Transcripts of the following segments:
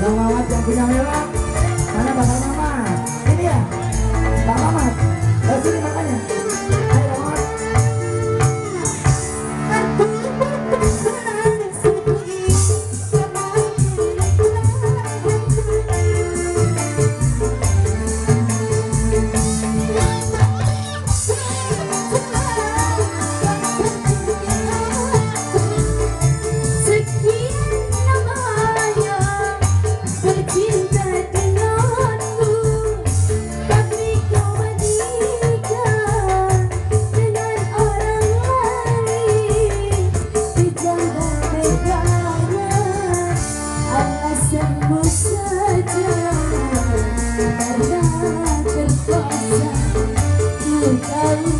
Selamat yang punya merah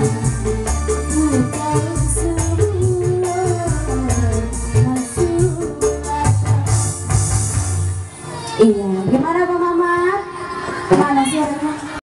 Iya, gimana Pak Mama? Mana sih